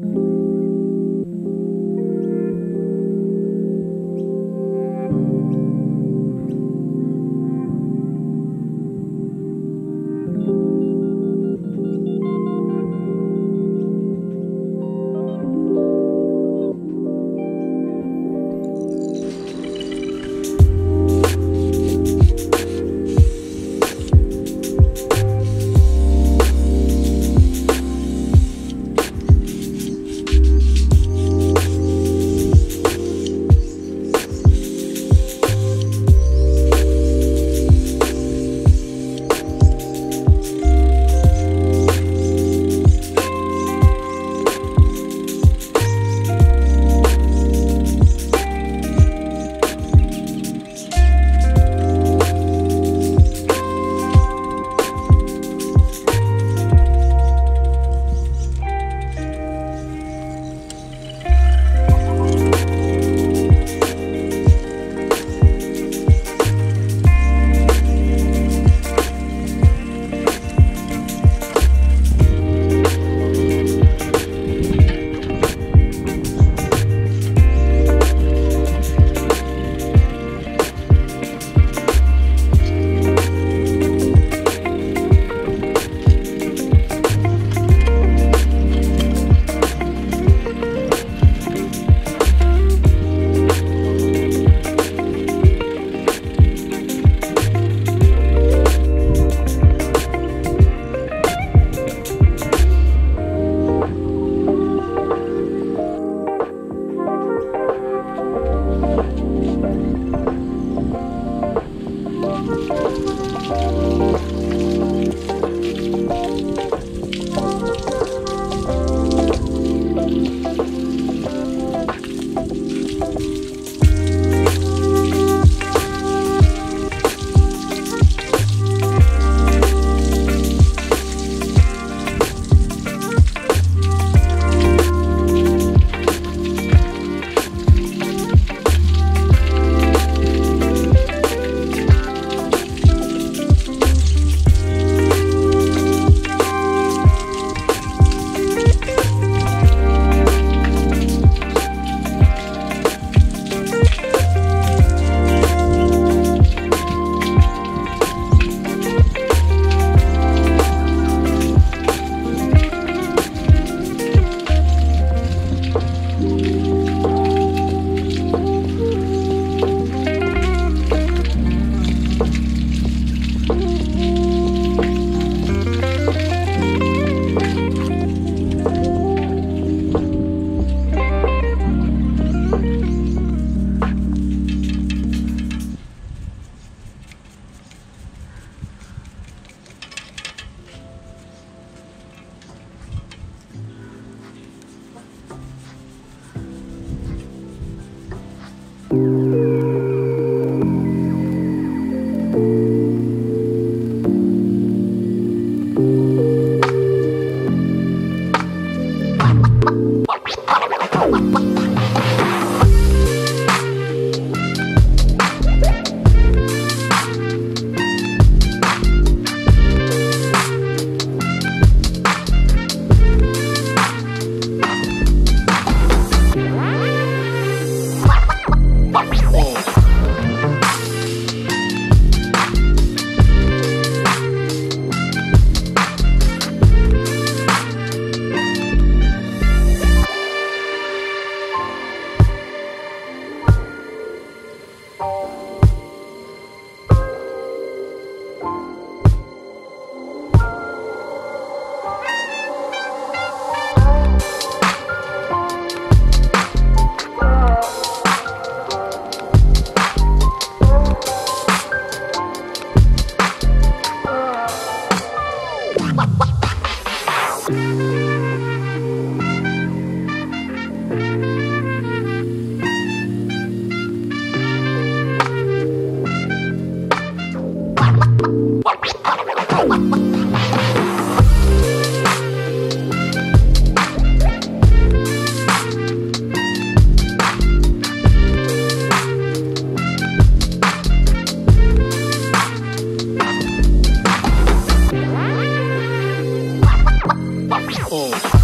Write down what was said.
Música Oh. Oh.